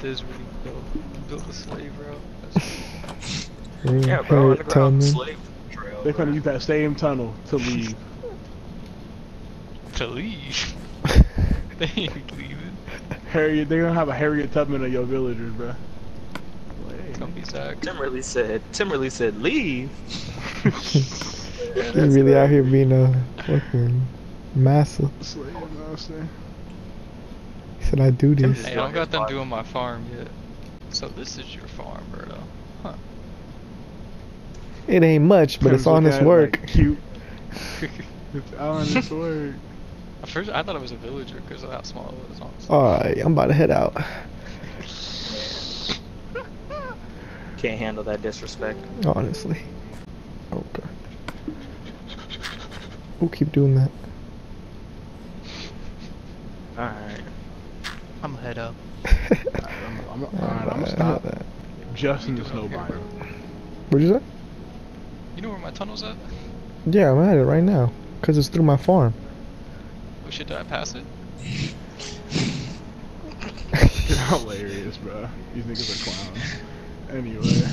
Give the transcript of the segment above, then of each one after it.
this when you build, build a slave route. That's Yeah, bro, Harriet underground Tubman. slave trail. They're gonna use that same tunnel to leave. to leave. they ain't leaving. Harriet, they're gonna have a Harriet Tubman of your villagers, bro. It's gonna be Zach. Tim really said. Tim really said leave. You really out here being a fucking massa. Slave master. He said I do Tim this. Hey, I don't got them doing my farm yet. So this is your farm, Berto. Huh. It ain't much, but it's Tim's looking honest at it work. Like, cute. It's honest work. At first, I thought it was a villager because of how small it was. Honestly. Alright, I'm about to head out. Can't handle that disrespect. Honestly. Okay. We'll keep doing that? Alright. I'm gonna head up. I'm, I'm, alright, I'm gonna stop just in the snow biome. What'd you say? You know where my tunnel's at? Yeah, I'm at it right now. Cause it's through my farm. Oh shit, did I pass it? You're hilarious, bro. These niggas are clowns. Anyway.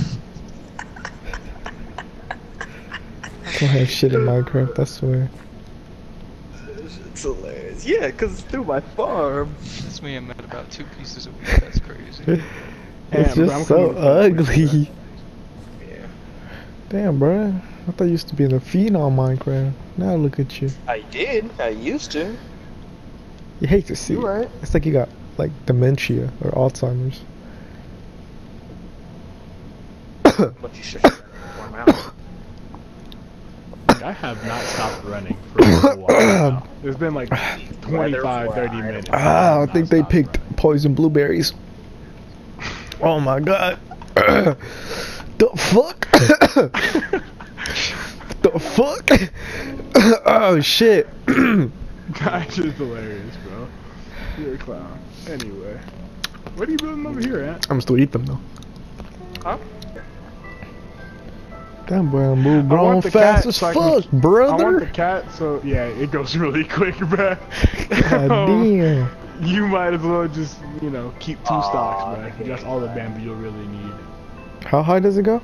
I Don't have shit in Minecraft, I swear. It's hilarious. Yeah, cause it's through my farm. This man mad about two pieces of wheat. That's crazy. It's Damn, bro, just so coming with that. ugly. Yeah. Damn, bro. I thought you used to be in a fiend on Minecraft. Now look at you. I did. I used to. You hate to see You it. right. It's like you got like dementia or Alzheimer's. But you should warm out. I have not stopped running for a while now. It's been like 25, 30 minutes. Ah, I have think they picked running. poison blueberries. Oh my god. the fuck? the fuck? oh shit. That's just hilarious, bro. You're a clown. Anyway. What are you building over here, Ant? I'm still eat them though. Huh? Damn boy, I move I grown want the fast cat as so I fuck, can- I want the cat, so yeah, it goes really quick, bruh. God um, damn. You might as well just, you know, keep two Aw, stocks, bruh. the That's all the bamboo you'll really need. How high does it go?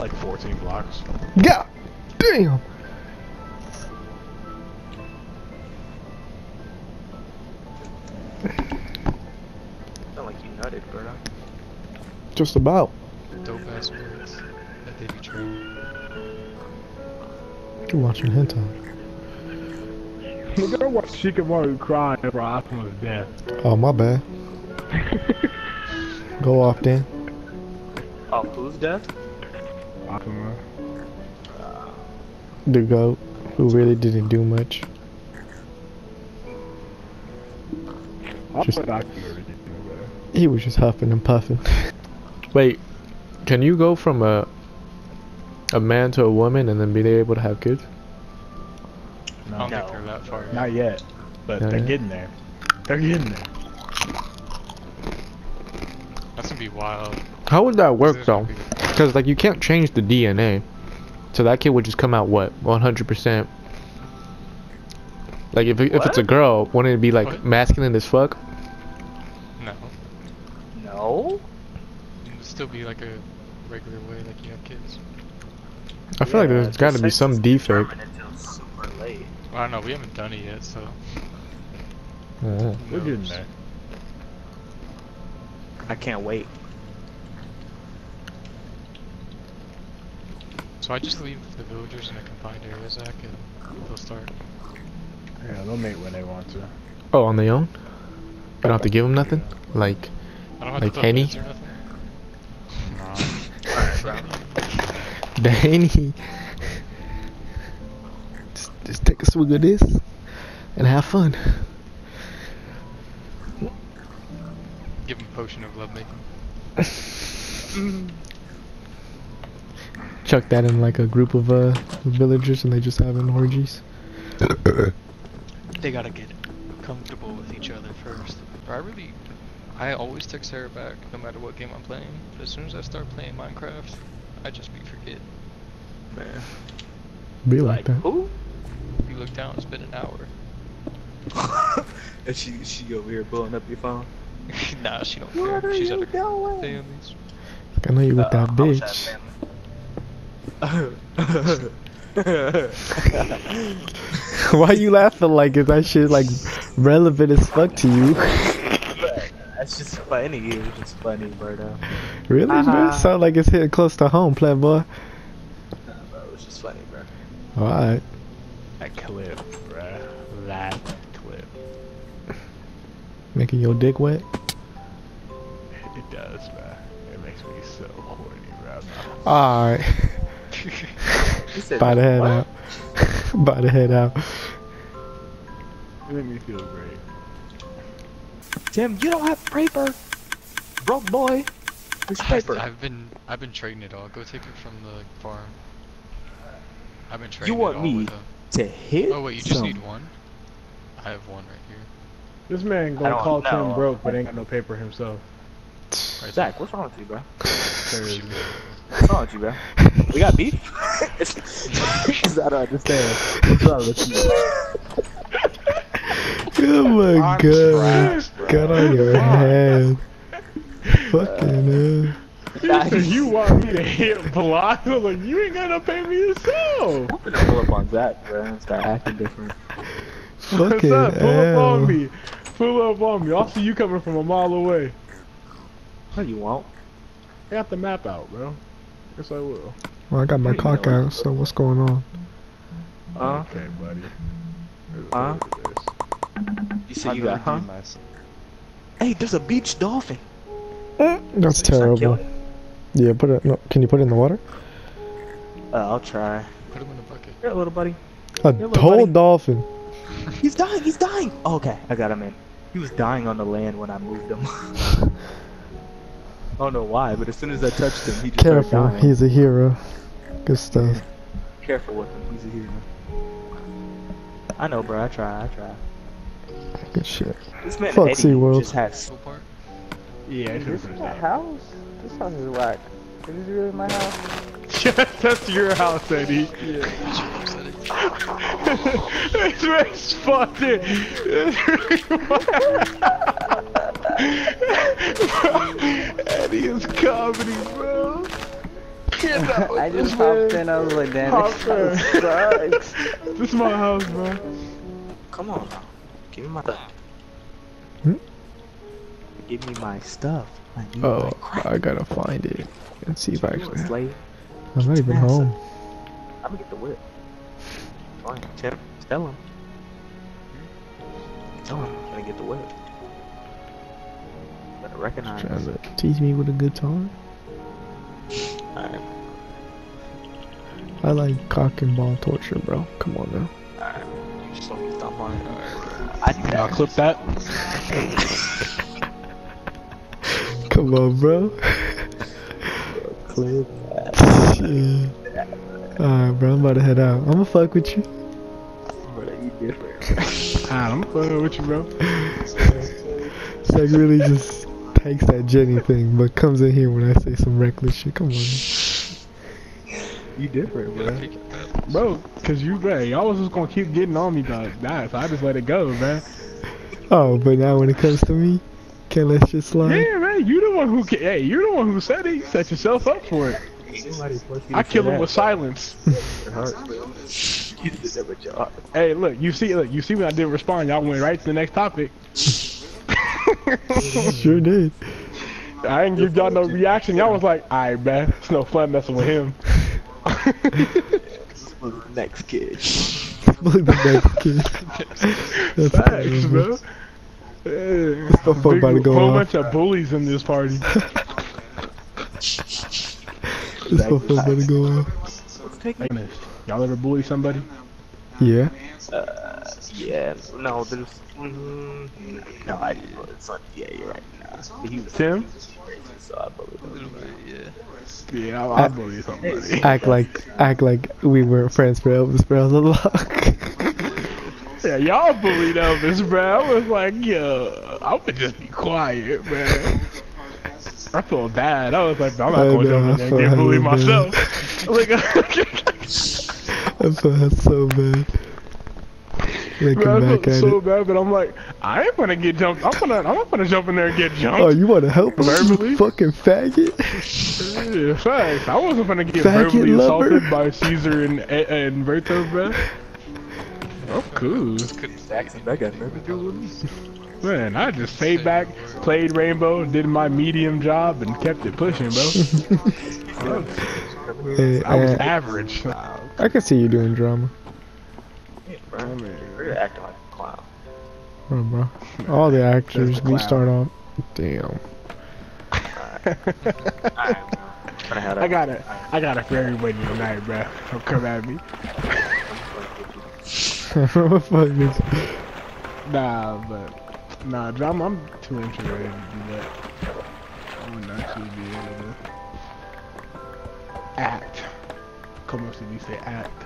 Like 14 blocks. Yeah. damn. Sound like you nutted, bro. Just about. Dope ass You're watching hentai. Look at watch Shikamaru crying over Asuma's death. Oh my bad. Go off then. Oh, who's death? Asuma. The goat, who really didn't do much. Just- Asuma actually everything, bruh. He was just huffing and puffing. Wait, can you go from a a man to a woman and then be able to have kids? I No, don't No. think they're that far. yet. not yet. But Not they're yet? getting there. They're getting there. That's gonna be wild. How would that work though? Because like you can't change the DNA, so that kid would just come out what 100%. Like if it, if it's a girl, wouldn't it be like What? masculine as fuck? No. No. It would still be like a regular way, like you have kids. I feel like there's got to be some defect. determined until super late. Well, I don't know. We haven't done it yet, so. They're getting knows? there. I can't wait. So I just leave the villagers in a confined area, Zach, and they'll start. Yeah, they'll mate when they want to. oh, on their own? I don't have to give them nothing. Like I don't have Like to put Henny? kids or nothing. Alright, bro. the henny. Just, just take a swig of this and have fun. Give him a potion of love lovemaking. Chuck that in like a group of uh villagers and they just having orgies. They gotta get comfortable with each other first. I really, I always text Sarah back no matter what game I'm playing. But as soon as I start playing Minecraft, I just be forget. Man. Be like, that. who? You look down, it's been an hour. and she she over here blowing up your phone. nah, she don't What care. She's you at her doing? families. I know you with that Uh, I wish I bitch. had family. Why you laughing like is that shit like relevant as fuck to you? That's just funny. It was just funny, bro. Though. really, bro? Uh-huh. Sound like it's hitting close to home, playboy. Nah, bro, it was just funny, bro. Alright. That clip, bruh. That clip. Making your dick wet? It does, bro. It makes me so horny, bruh. Alright. He By the head what? out. By the head out. It made me feel great. Tim, you don't have paper. Broke boy. Where's your I've, paper? I've been I've been trading it all. Go take it from the farm. I've been trading you want it all me with them. to hit? Oh wait, you just some- need one. I have one right here. This man gonna call know. Tim broke, but ain't got no paper himself. Right Zach, what's wrong with you, bro? Crazy. What's wrong with you, bro? We got beef? Cause I don't understand. What's wrong with you? Oh my I'm god. trash, bro. Got on your head. Fucking hell. Nah, He you want me to hit block? I was like, you ain't gotta pay me yourself. I'm gonna pull up on Zach, bro, and start acting different. What's Fucking up? Pull up hell. on me. Pull up on me. I'll see you coming from a mile away. No, you won't. I got the map out, bro. Yes, I will. Well, I got my cock out, so what's going on? Uh, Okay, buddy. Huh? Look at this. you said you got, huh? Hey, there's a beach dolphin. That's Should I kill terrible. Yeah, put it. No, can you put it in the water? Uh, I'll try. Put him in a bucket. Here, little buddy. A little whole buddy. dolphin. He's dying. He's dying. Oh, okay, I got him in. He was dying on the land when I moved him. I don't know why, but as soon as I touched him, he just started Careful, he's a hero. Good stuff. Careful with him. He's a hero. I know, bro. I try. I try. Good shit. This man Fuck Eddie SeaWorld. just has. Full part. Yeah, I This is my out. house. This house is whack. Is this really my house? That's your house, Eddie. Said it. this man's fucking. Eddie is comedy, bro. I just hopped in. I was like, damn, this Hopper. house sucks. This is my house, bro. Come on, now. give me my stuff. Hmm? Give me my stuff. I need Oh, my. I gotta find it and see if I You actually. Have. slave. I'm not even Massa. home. I'm gonna get the whip. Fine, Tim. Tell him. Tell him I'm gonna get the whip. Better recognize. Trying to tease me with a guitar. Alright, I like cock and ball torture, bro. Come on now. alright. You just let me stomp on it. I need I'll clip that. Come on, bro. Clip. Shit. Alright, bro. I'm about to head out. I'ma fuck with you. Bro, you different. Ah, I'm fucking with you, bro. Zach really just takes that Jenny thing, but comes in here when I say some reckless shit. Come on. man. You different, bro. pick. Bro, cause you, bro, y'all was just gonna keep getting on me, dog. Nah, so I just let it go, man. Oh, but now when it comes to me, can't let shit slide. Yeah, man, you the one who, ca- hey, you the one who said it. You set yourself up for it. Somebody forced you I kill him with silence. Your heart. You did that with your heart. Hey, look, you see, look, you see when I didn't respond, y'all went right to the next topic. Sure did. I didn't give y'all no reaction. Y'all was like, alright, man, it's no fun messing with him. Next kid. Look next kid. That's Facts, terrible. bro. Yeah. the fuck about to go whole off. bunch of bullies in this party. This motherfucker about to go off. Hey, miss, y'all ever bully somebody? Yeah. Uh, yeah, no, there's. Mm, no, I didn't bully. Yeah, you're right. Nah, he was Tim? crazy, so I bullied him. yeah. Yeah, I'll, I'll bully somebody. Act like act like we were friends for Elvis, bro. The luck. Yeah, y'all bullied Elvis, bro. I was like, yo, I'm gonna just be quiet, man. I feel bad. I was like, I'm not I going know, over I there and get bullied myself. Like, I felt so bad. Looking Bro, I back felt at so it. bad, but I'm like, I ain't gonna get jumped. I'm gonna, I'm not gonna jump in there and get jumped. Oh, you want to help Verbally? fucking faggot? Yeah, facts. I wasn't gonna get Faggot verbally lover. assaulted by Caesar and and Berto, bro. Oh, cool. Jackson, that got nothing to do with me. Man, I just stayed back, played Rainbow, did my medium job, and kept it pushing, bro. Hey, I was uh, average. I can see you doing drama, Bro, you're acting like a clown. bro. bro. All the actors, we start off. Damn. Alright, gonna have that. I got it. I got it for everybody tonight, bro. Don't come at me. What fuck is? Nah, but nah, drama. I'm too introverted to do that. I would actually be able to act. Come up to me, say act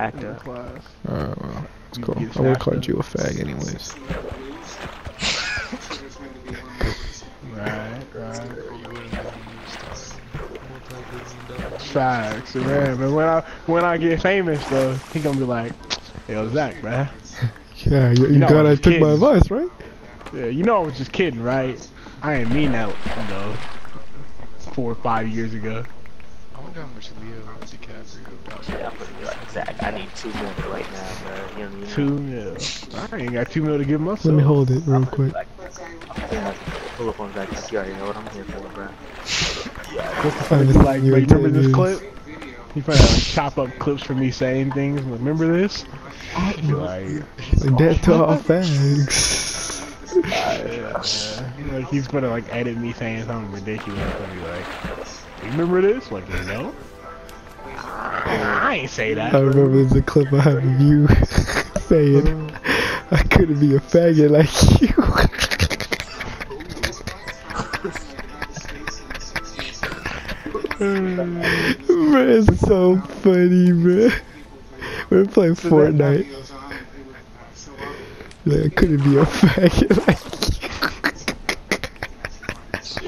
in Actor. class. Oh well, it's cool. I would snatched call you a fag anyways. Right, right. Facts, man. But when I when I get famous though, he gonna be like, "Yo, Zach, man. Yeah, you, you, know, glad I I'm took my advice, right? Yeah, you know I was just kidding, right? I didn't mean that, you know, four or five years ago. I wonder how much Leo DiCaprio got. Yeah, I'm gonna be like, Zach, I need two minutes right now, bro. You know what I mean? Two mil. I ain't got two mil to give myself. Let me hold it real quick. Like, yeah, pull up on Zach. like, You already know what I'm here for, bro. What's the Finest funny like, thing bro, you you remember this is- clip? He probably like chop up clips for me saying things. Remember this? Like, Like that to all fags. yeah, like he's gonna like edit me saying something ridiculous and be like, "You remember this?" Like, no. I ain't say that. I remember there's a clip I have of you saying, I couldn't be a faggot like you. Bro, it's so funny, bro. We're playing Fortnite. Like, I couldn't be a faggot like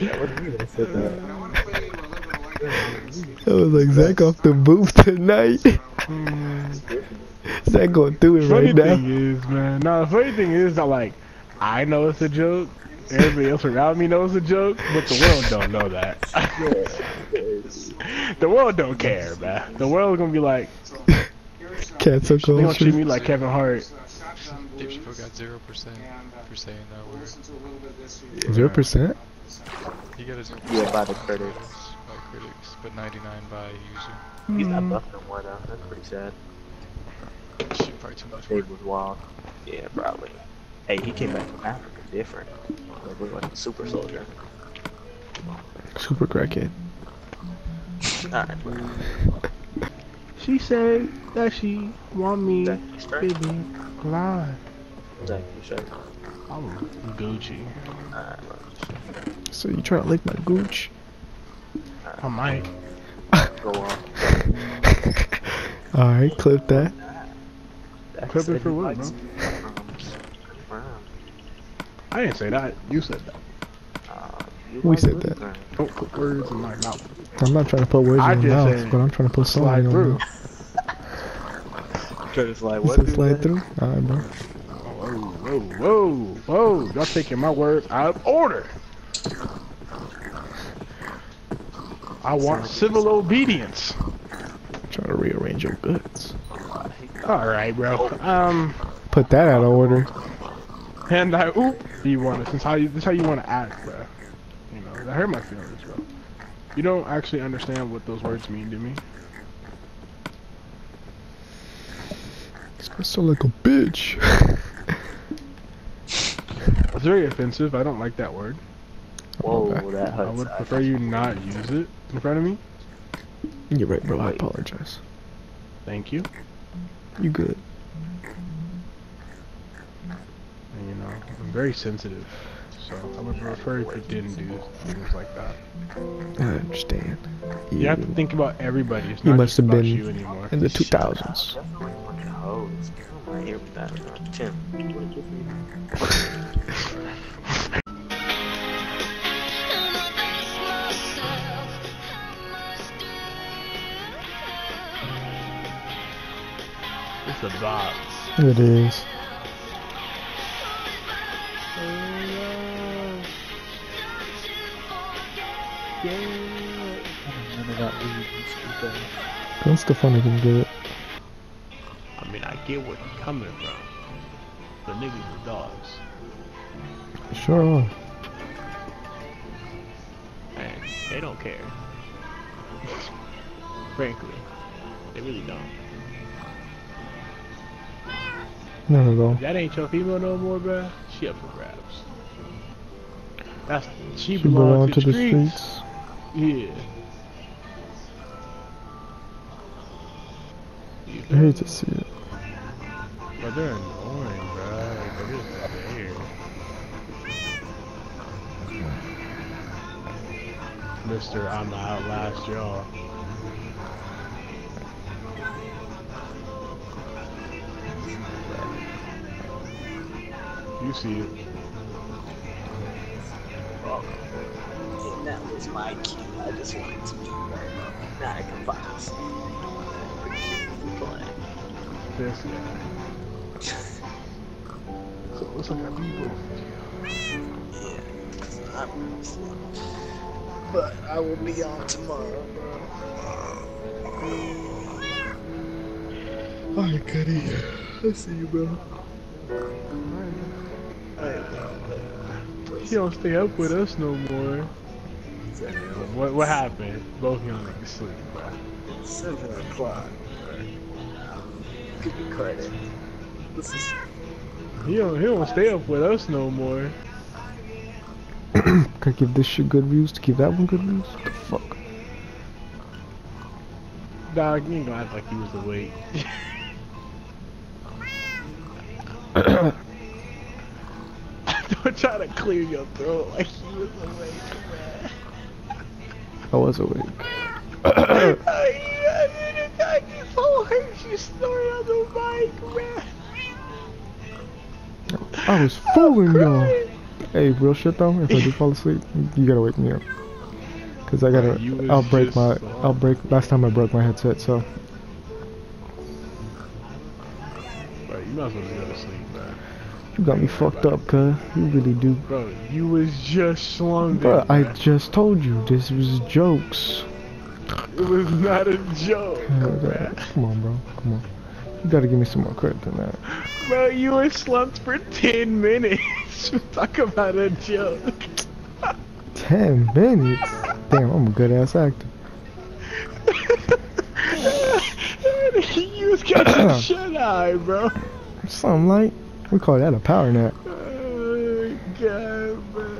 you. What do you I said that? I was like, Zach off the booth tonight. Zach going through it funny right now. thing is, man. No, the funny thing is that like I know it's a joke. Everybody else around me knows it's a joke, but the world don't know that. the world don't care, man. The world gonna be like, Cancel they gonna treat me culture. like Kevin Hart. Dave Chappelle got zero percent for saying that word. Zero percent? He got a zero Yeah, by the critics. by critics, but 99 by user. He's not hmm. buffing no more, though. That's pretty sad. Shit, probably too much work. Dave was wild. Yeah, probably. Hey, he came back from Africa different. Like, looked like super soldier. Super crackhead. Alright, bro. She said that she want me Zach, you straight? be alive. Zach, you straight? I'm Gucci. Alright, bro. So you trying to lick my gooch? I might. Go on. Alright, clip that. Zach Clip it for what, likes bro? Brown. I didn't say that. You said that. Uh, you We said that. Brown. Don't put words in my mouth. I'm not trying to put words I in your mouth, but I'm trying to put something Slide in your mouth. Cause it's like, what? slide that? through? Alright, bro. Whoa, whoa, whoa, whoa. Y'all taking my words out of order. I want civil obedience. Trying to rearrange your goods. Alright, bro. Um, Put that out of order. and I, oop, you want to, since how you, this is how you want to act, bro. You know, that hurt my feelings, bro. You don't actually understand what those words mean to me. This guy sound like a bitch. It's very offensive. I don't like that word. Whoa, Okay. that I would prefer you not use it in front of me. You're right, bro. I apologize. Thank you. You good. And, you know, I'm very sensitive. So I would prefer if you didn't do things like that. I understand. You have to think about everybody. It's You not must have been you anymore. in the 2000s. Definitely fucking hoes. I'm right Gwen Stefani can get it. I mean, I get where you're coming from. The niggas are dogs. Sure are. And they don't care. Frankly. They really don't. None at all. That ain't your female no more, bruh. She up for grabs. That's she, She belongs belong to the streets. streets. Yeah. I hate to see it. But they're annoying, bruh. Like, they're just there. Mister, I'ma outlast y'all. You see it. And that was my cue. I just wanted to be right. Now I can find this. Guy. So it looks like I beat both of Yeah, 'cause I'm. But I will be on tomorrow, bro. Alright, Cuddy. I see you, bro. He don't stay up with us no more. What what happened? Both young niggas sleep, bro. Seven o'clock. Give me credit. This is He don't he don't stay up with us no more. Can I give this shit good views to give that one good views? What the fuck? Dog, you ain't gonna act like he was awake. Don't try to clear your throat like he was awake, I was awake. man. I you on the mic, man. I was fooling y'all. Hey, real shit though, if I do fall asleep, you gotta wake me up. Cause I gotta, I'll break my, I'll break, last time I broke my headset, so. Bro, you might as well go to sleep, bro. You got me fucked up, cuz. You really do. Bro, you was just slung Bro, I just told you, this was jokes. It was not a joke, oh Hell, bruh. Come on, bro. Come on. You gotta give me some more credit than that. Bro, you were slumped for 10 minutes. Talk about a joke. Ten minutes? Damn, I'm a good ass actor. you was catching shut eye, bro. Something like, we call that a power nap. Oh god, bro.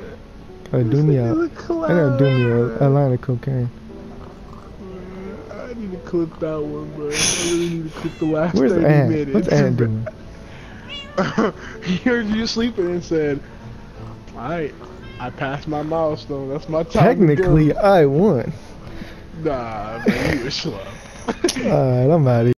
Gotta do me. I gotta do me a, a line of cocaine. Clip that one, bro. I really need to clip the last Where's 30 Ant? minutes. What's Ant doing? he heard you sleeping and said, Alright, I passed my milestone. That's my time. to go." Technically, I won. Nah, man, you were slow. Alright, I'm out of here.